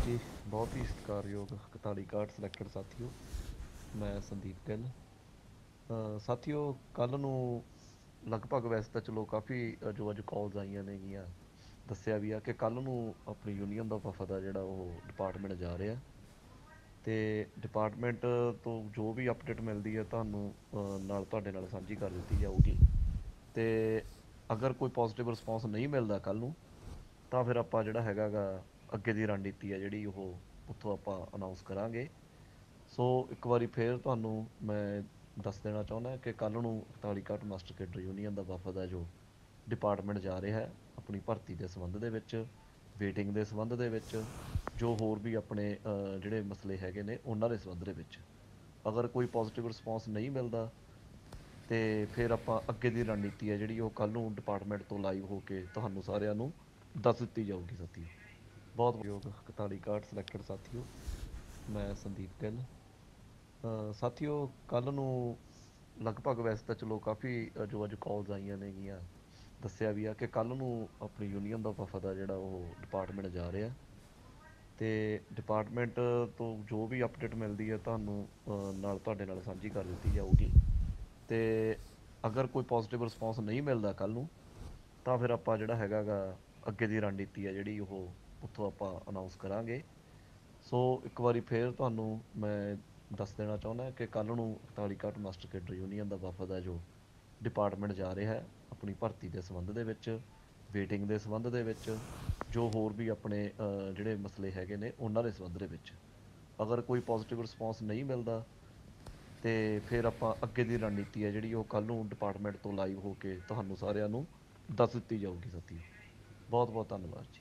ਜੀ ਬਹੁਤ ਹੀ ਸਤਿਕਾਰਯੋਗ 4161 ਸਿਲੈਕਟਡ ਸਾਥੀਓ, ਮੈਂ ਸੰਦੀਪ ਗਿੱਲ। ਸਾਥੀਓ ਕੱਲ ਨੂੰ ਲਗਭਗ ਵੈਸੇ ਤਾਂ ਚਲੋ ਕਾਫੀ ਜੋ ਅੱਜ ਕਾਲਸ ਆਈਆਂ ਨੇਗੀਆਂ। ਦੱਸਿਆ ਵੀ ਆ ਕਿ ਕੱਲ ਨੂੰ ਆਪਣੀ ਯੂਨੀਅਨ ਦਾ ਵਫਦ ਆ ਜਿਹੜਾ ਉਹ ਡਿਪਾਰਟਮੈਂਟ ਜਾ ਰਿਹਾ। ਤੇ ਡਿਪਾਰਟਮੈਂਟ ਤੋਂ ਜੋ ਵੀ ਅਪਡੇਟ ਮਿਲਦੀ ਹੈ ਤੁਹਾਨੂੰ ਨਾਲ ਤੁਹਾਡੇ ਨਾਲ ਸਾਂਝੀ ਕਰ ਦਿੱਤੀ ਜਾਊਗੀ। ਤੇ ਅਗਰ ਕੋਈ ਪੋਜ਼ਿਟਿਵ ਰਿਸਪਾਂਸ ਨਹੀਂ ਮਿਲਦਾ ਕੱਲ ਨੂੰ, ਤਾਂ ਫਿਰ ਆਪਾਂ ਜਿਹੜਾ ਹੈਗਾਗਾ ਅੱਗੇ ਦੀ ਰਣਨੀਤੀ ਹੈ ਜਿਹੜੀ ਉਹ ਉੱਥੋਂ ਆਪਾਂ ਅਨਾਉਂਸ ਕਰਾਂਗੇ। ਸੋ ਇੱਕ ਵਾਰੀ ਫੇਰ ਤੁਹਾਨੂੰ ਮੈਂ ਦੱਸ ਦੇਣਾ ਚਾਹੁੰਦਾ ਕਿ ਕੱਲ ਨੂੰ 4161 ਮਾਸਟਰ ਕੇਡਰ ਯੂਨੀਅਨ ਦਾ ਵਫਦ ਹੈ ਜੋ ਡਿਪਾਰਟਮੈਂਟ ਜਾ ਰਿਹਾ ਹੈ ਆਪਣੀ ਭਰਤੀ ਦੇ ਸੰਬੰਧ ਦੇ ਵਿੱਚ ਵੇਟਿੰਗ ਦੇ ਸੰਬੰਧ ਦੇ ਵਿੱਚ, ਜੋ ਹੋਰ ਵੀ ਆਪਣੇ ਜਿਹੜੇ ਮਸਲੇ ਹੈਗੇ ਨੇ ਉਹਨਾਂ ਦੇ ਸੰਬੰਧ ਦੇ ਵਿੱਚ। ਅਗਰ ਕੋਈ ਪੋਜ਼ਿਟਿਵ ਰਿਸਪਾਂਸ ਨਹੀਂ ਮਿਲਦਾ ਤੇ ਫਿਰ ਆਪਾਂ ਅੱਗੇ ਦੀ ਰਣਨੀਤੀ ਹੈ ਜਿਹੜੀ ਉਹ ਕੱਲ ਨੂੰ ਡਿਪਾਰਟਮੈਂਟ ਤੋਂ ਲਾਈਵ ਹੋ ਕੇ ਤੁਹਾਨੂੰ ਸਾਰਿਆਂ ਨੂੰ ਦੱਸ ਦਿੱਤੀ ਜਾਊਗੀ ਸਾਥੀਓ ਬਹੁਤ ਯੋਗ 4161 ਸਿਲੈਕਟਡ ਸਾਥੀਓ, ਮੈਂ ਸੰਦੀਪ ਗਿੱਲ। ਸਾਥੀਓ ਕੱਲ ਨੂੰ ਲਗਭਗ ਵੈਸੇ ਤਾਂ ਚਲੋ ਕਾਫੀ ਜੋ ਅੱਜ ਕਾਲਸ ਆਈਆਂ ਨੇਗੀਆਂ, ਦੱਸਿਆ ਵੀ ਆ ਕਿ ਕੱਲ ਨੂੰ ਆਪਣੀ ਯੂਨੀਅਨ ਦਾ ਵਫਦ ਆ ਜਿਹੜਾ ਉਹ ਡਿਪਾਰਟਮੈਂਟ ਜਾ ਰਿਹਾ। ਤੇ ਡਿਪਾਰਟਮੈਂਟ ਤੋਂ ਜੋ ਵੀ ਅਪਡੇਟ ਮਿਲਦੀ ਹੈ ਤੁਹਾਨੂੰ ਨਾਲ ਤੁਹਾਡੇ ਨਾਲ ਸਾਂਝੀ ਕਰ ਦਿੱਤੀ ਜਾਊਗੀ। ਤੇ ਅਗਰ ਕੋਈ ਪੋਜ਼ਿਟਿਵ ਰਿਸਪਾਂਸ ਨਹੀਂ ਮਿਲਦਾ ਕੱਲ ਨੂੰ, ਤਾਂ ਫਿਰ ਆਪਾਂ ਜਿਹੜਾ ਹੈਗਾਗਾ ਅੱਗੇ ਦੀ ਰਣਨੀਤੀ ਆ ਜਿਹੜੀ ਉਹ ਉੱਥੋਂ ਆਪਾਂ ਅਨਾਉਂਸ ਕਰਾਂਗੇ। ਸੋ ਇੱਕ ਵਾਰੀ ਫੇਰ ਤੁਹਾਨੂੰ ਮੈਂ ਦੱਸ ਦੇਣਾ ਚਾਹੁੰਦਾ ਕਿ ਕੱਲ ਨੂੰ 4161 ਮਾਸਟਰ ਕੇਡਰ ਯੂਨੀਅਨ ਦਾ ਵਫਦ ਹੈ ਜੋ ਡਿਪਾਰਟਮੈਂਟ ਜਾ ਰਿਹਾ ਹੈ ਆਪਣੀ ਭਰਤੀ ਦੇ ਸੰਬੰਧ ਦੇ ਵਿੱਚ ਵੇਟਿੰਗ ਦੇ ਸੰਬੰਧ ਦੇ ਵਿੱਚ, ਜੋ ਹੋਰ ਵੀ ਆਪਣੇ ਜਿਹੜੇ ਮਸਲੇ ਹੈਗੇ ਨੇ ਉਹਨਾਂ ਦੇ ਸੰਬੰਧ ਦੇ ਵਿੱਚ। ਅਗਰ ਕੋਈ ਪੋਜ਼ਿਟਿਵ ਰਿਸਪਾਂਸ ਨਹੀਂ ਮਿਲਦਾ ਤੇ ਫਿਰ ਆਪਾਂ ਅੱਗੇ ਦੀ ਰਣਨੀਤੀ ਹੈ ਜਿਹੜੀ ਉਹ ਕੱਲ ਨੂੰ ਡਿਪਾਰਟਮੈਂਟ ਤੋਂ ਲਾਈਵ ਹੋ ਕੇ ਤੁਹਾਨੂੰ ਸਾਰਿਆਂ ਨੂੰ ਦੱਸ ਦਿੱਤੀ ਜਾਊਗੀ ਸਾਥੀਓ ਬਹੁਤ ਬਹੁਤ ਧੰਨਵਾਦ ਜੀ।